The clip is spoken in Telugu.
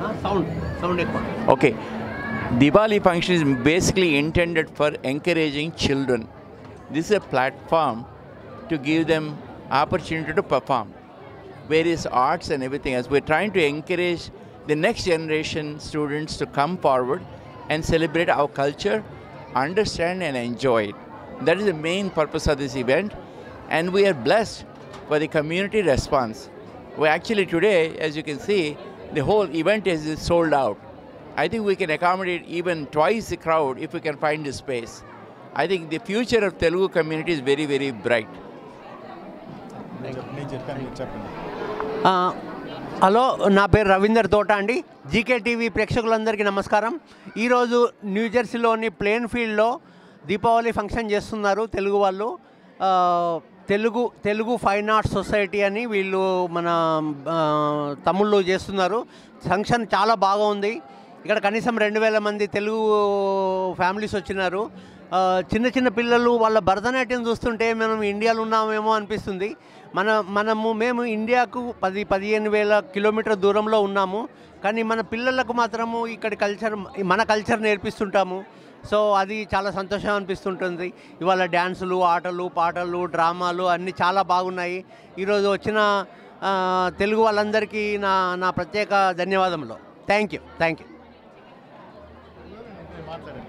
sound, sound. Okay. Diwali function is basically intended for encouraging children. This is a platform to give them opportunity to perform various arts and everything else. We're trying to encourage the next generation students to come forward and celebrate our culture, understand and enjoy it. That is the main purpose of this event. And we are blessed for the community response. We actually today, as you can see, the whole event is sold out. I think we can accommodate even twice the crowd if we can find the space. I think the future of Telugu community is very, very bright. Hello నా పేరు రవీందర్ తోట అండి జీకే టీవీ ప్రేక్షకులందరికీ నమస్కారం ఈరోజు న్యూజెర్సీలోని ప్లేన్ ఫీల్డ్లో దీపావళి ఫంక్షన్ చేస్తున్నారు తెలుగు వాళ్ళు Telugu Telugu fine arts society అని వీళ్ళు మన ఆ, తమ్ముళ్ళు చేస్తున్నారు. ఫంక్షన్ చాలా బాగా ఉంది ఇక్కడ కనీసం రెండు వేల మంది తెలుగు ఫ్యామిలీస్ వచ్చినారు. చిన్న చిన్న పిల్లలు వాళ్ళ భరతనాట్యం చూస్తుంటే మనం ఇండియాలో ఉన్నామేమో అనిపిస్తుంది. మన మనము మేము ఇండియాకు పది పదిహేను వేల కిలోమీటర్ దూరంలో ఉన్నాము. కానీ మన పిల్లలకు మాత్రము ఇక్కడ కల్చర్ మన కల్చర్ నేర్పిస్తుంటాము. సో అది చాలా సంతోషం అనిపిస్తుంటుంది. ఇవాళ డ్యాన్సులు ఆటలు పాటలు డ్రామాలు అన్నీ చాలా బాగున్నాయి. ఈరోజు వచ్చిన తెలుగు వాళ్ళందరికీ నా నా ప్రత్యేక ధన్యవాదములు. థ్యాంక్ యూ థ్యాంక్ యూ మాట్లాడండి.